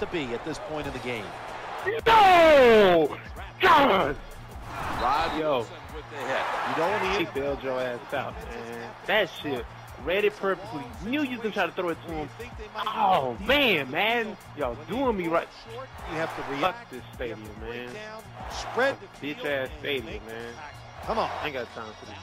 to be at this point in the game. No! God! Rod Yo. Wilson with the hit. You don't He need bailed your ass out, man. That shit read it perfectly. Knew you was gonna try to throw it to him. Oh man, man, y'all doing me right. You have to react. this stadium, man. Spread. Bitch ass stadium, man. Come on. I ain't got time for this.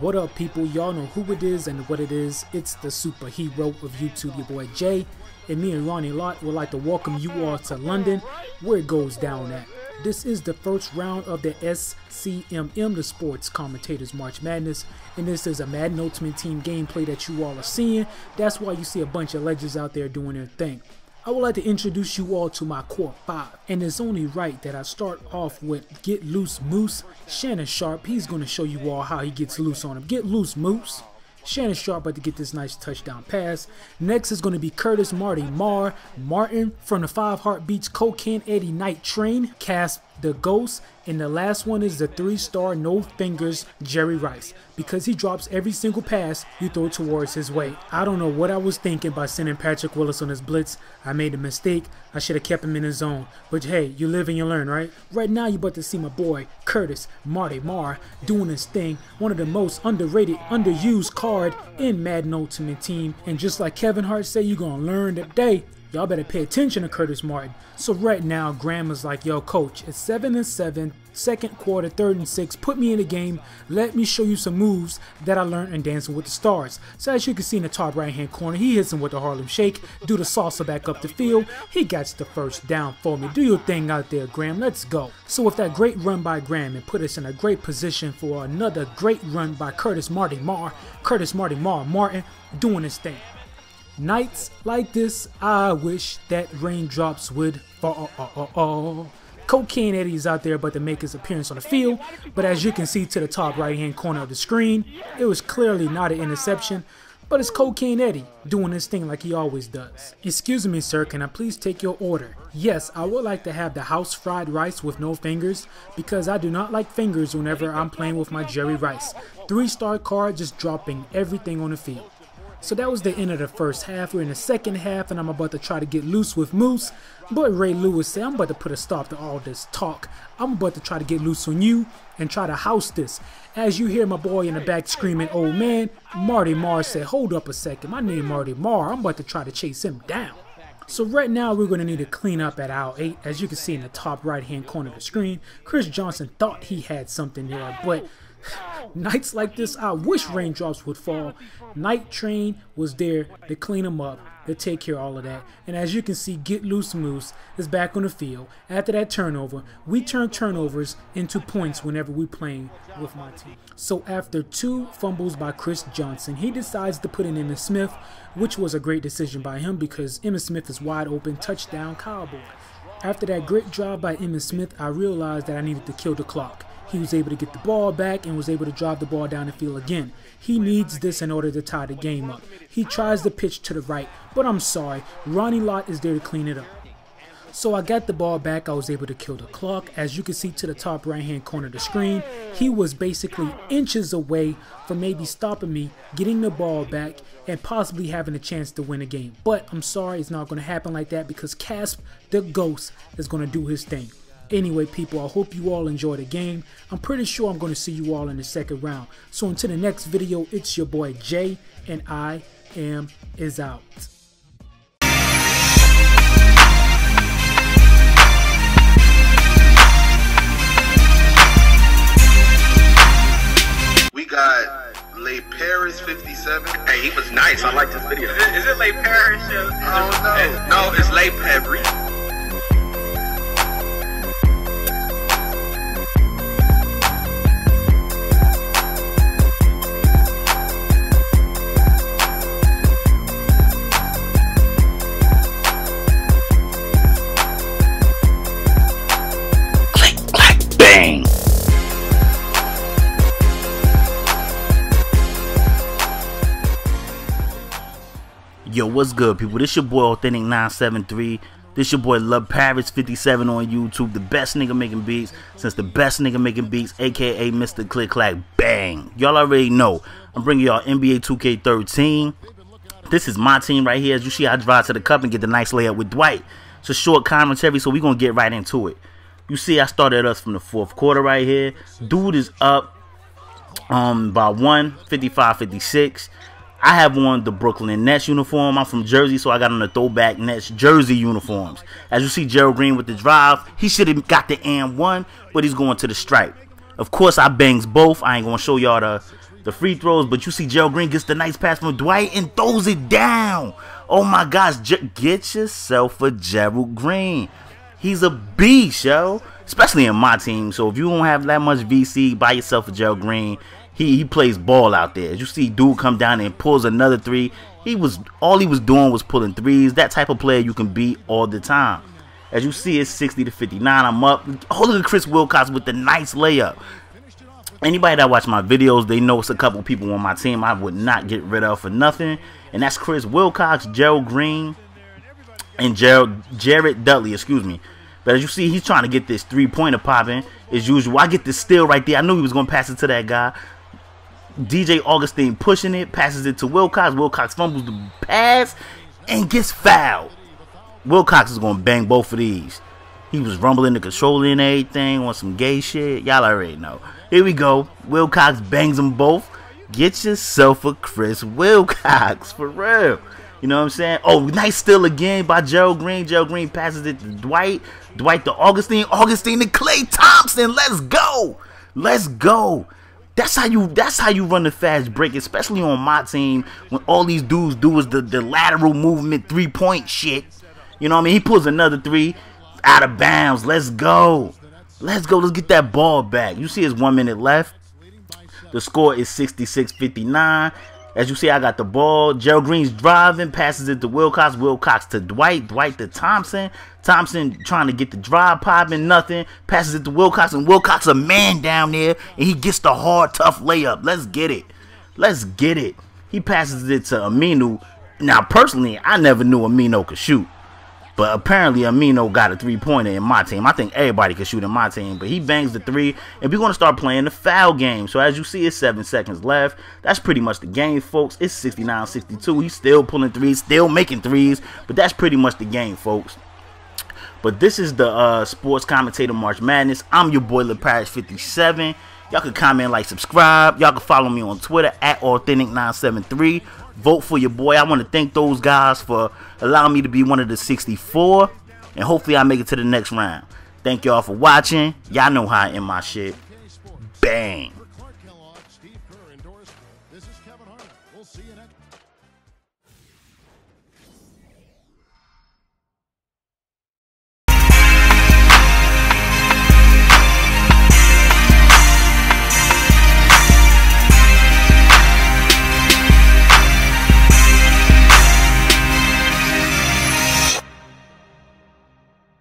What up, people? Y'all know who it is and what it is. It's the superhero of YouTube, your boy Jay. And me and Ronnie Lott would like to welcome you all to London, where it goes down at. This is the first round of the SCMM, the Sports Commentators March Madness. And this is a Madden Ultimate Team gameplay that you all are seeing. That's why you see a bunch of legends out there doing their thing. I would like to introduce you all to my core five, and it's only right that I start off with Get Loose Moose. Shannon Sharpe, he's going to show you all how he gets loose on him. Get loose, Moose. Shannon Sharpe about to get this nice touchdown pass. Next is going to be Curtis Marty Marr. Martin from the Five Heartbeats Cocaine Eddie Night Train. Casp the Ghost. And the last one is the three-star No Fingers Jerry Rice. Because he drops every single pass you throw towards his way. I don't know what I was thinking by sending Patrick Willis on his blitz. I made a mistake. I should have kept him in his zone. But hey, you live and you learn, right? Right now you're about to see my boy Curtis Marty Marr doing his thing. One of the most underrated, underused card in Madden Ultimate Team. And just like Kevin Hart said, you're gonna learn today. Y'all better pay attention to Curtis Martin. So right now, Graham is like, yo, coach, it's seven and seven, second quarter, third and six. Put me in the game. Let me show you some moves that I learned in Dancing with the Stars. So as you can see in the top right hand corner, he hits him with the Harlem Shake. Do the salsa back up the field. He gets the first down for me. Do your thing out there, Graham. Let's go. So with that great run by Graham and put us in a great position for another great run by Curtis Marty Marr. Curtis Marty Marr Martin doing his thing. Nights like this, I wish that raindrops would fall. Cocaine Eddie's out there about to make his appearance on the field, but as you can see to the top right hand corner of the screen, it was clearly not an interception, but it's Cocaine Eddie doing his thing like he always does. Excuse me, sir, can I please take your order? Yes, I would like to have the house fried rice with no fingers because I do not like fingers whenever I'm playing with my Jerry Rice. Three star card just dropping everything on the field. So that was the end of the first half. We're in the second half, and I'm about to try to get loose with Moose. But Ray Lewis said, I'm about to put a stop to all this talk. I'm about to try to get loose on you and try to house this. As you hear my boy in the back screaming, old man, Marty Marr said, hold up a second. My name Marty Marr. I'm about to try to chase him down. So right now we're going to need to clean up at aisle 8. As you can see in the top right hand corner of the screen, Chris Johnson thought he had something there, but nights like this, I wish raindrops would fall. Night Train was there to clean them up, to take care of all of that. And as you can see, Get Loose Moose is back on the field. After that turnover, we turn turnovers into points whenever we're playing with my team. So after two fumbles by Chris Johnson, he decides to put in Emmitt Smith, which was a great decision by him because Emmitt Smith is wide open, touchdown Cowboy. After that great drive by Emmitt Smith, I realized that I needed to kill the clock. He was able to get the ball back and was able to drive the ball down the field again. He needs this in order to tie the game up. He tries the pitch to the right, but I'm sorry, Ronnie Lott is there to clean it up. So I got the ball back, I was able to kill the clock. As you can see to the top right hand corner of the screen, he was basically inches away from maybe stopping me, getting the ball back, and possibly having a chance to win a game. But I'm sorry, it's not going to happen like that because Casp, the ghost, is going to do his thing. Anyway, people, I hope you all enjoy the game. I'm pretty sure I'm going to see you all in the second round. So until the next video, it's your boy Jay, and I am is out. We got Le Paris 57. Hey, he was nice. I like this video. Is it, is it like Paris? Oh, Show? I don't know. No, it's Le Paris. What's good, people? This your boy Authentic 973. This your boy Love Paris 57 on YouTube. The best nigga making beats since the best nigga making beats, aka Mr. Click Clack Bang. Y'all already know. I'm bringing y'all NBA 2K13. This is my team right here. As you see, I drive to the cup and get the nice layup with Dwight. It's a short commentary, so going to get right into it. You see, I started us from the fourth quarter right here. Dude is up um, by one, 55-56. I have on the Brooklyn Nets uniform. I'm from Jersey, so I got on the throwback Nets jersey uniforms. As you see Gerald Green with the drive, he should have got the and one, but he's going to the stripe. Of course, I bangs both. I ain't going to show y'all the, the free throws, but you see Gerald Green gets the nice pass from Dwight and throws it down. Oh my gosh, get yourself a Gerald Green. He's a beast, yo. Especially in my team. So if you don't have that much VC, buy yourself a Gerald Green he he plays ball out there. As you see, dude come down and pulls another three. He was all he was doing was pulling threes. That type of player you can beat all the time. As you see, it's 60 to 59. I'm up. Oh, look at Chris Wilcox with the nice layup. Anybody that watch my videos, they know it's a couple people on my team I would not get rid of for nothing. And that's Chris Wilcox, Gerald Green, and Gerald Jared Dudley, excuse me. But as you see, he's trying to get this three-pointer popping as usual. I get this steal right there. I knew he was going to pass it to that guy. DJ Augustine pushing it, passes it to Wilcox. Wilcox fumbles the pass and gets fouled. Wilcox is gonna bang both of these. He was rumbling the controller and everything on some gay shit. Y'all already know. Here we go. Wilcox bangs them both. Get yourself a Chris Wilcox for real. You know what I'm saying? Oh, nice steal again by Gerald Green. Gerald Green passes it to Dwight. Dwight to Augustine. Augustine to Klay Thompson. Let's go. Let's go. That's how you that's how you run the fast break, especially on my team when all these dudes do is the, the lateral movement three point shit. You know what I mean? He pulls another three out of bounds. Let's go. Let's go. Let's get that ball back. You see it's one minute left. The score is 66-59. As you see, I got the ball. Gerald Green's driving, passes it to Wilcox. Wilcox to Dwight. Dwight to Thompson. Thompson trying to get the drive popping, nothing. Passes it to Wilcox, and Wilcox a man down there, and he gets the hard, tough layup. Let's get it. Let's get it. He passes it to Aminu. Now, personally, I never knew Aminu could shoot. But apparently Aminu got a three-pointer in my team. I think everybody can shoot in my team. But he bangs the three. And we're going to start playing the foul game. So as you see, it's seven seconds left. That's pretty much the game, folks. It's 69-62. He's still pulling threes, still making threes. But that's pretty much the game, folks. But this is the uh, Sports Commentator March Madness. I'm your boy LaParish57. Y'all can comment, like, subscribe. Y'all can follow me on Twitter at Authentic973 vote for your boy. I want to thank those guys for allowing me to be one of the 64. And hopefully I make it to the next round. Thank y'all for watching. Y'all know how I end my shit. Bang.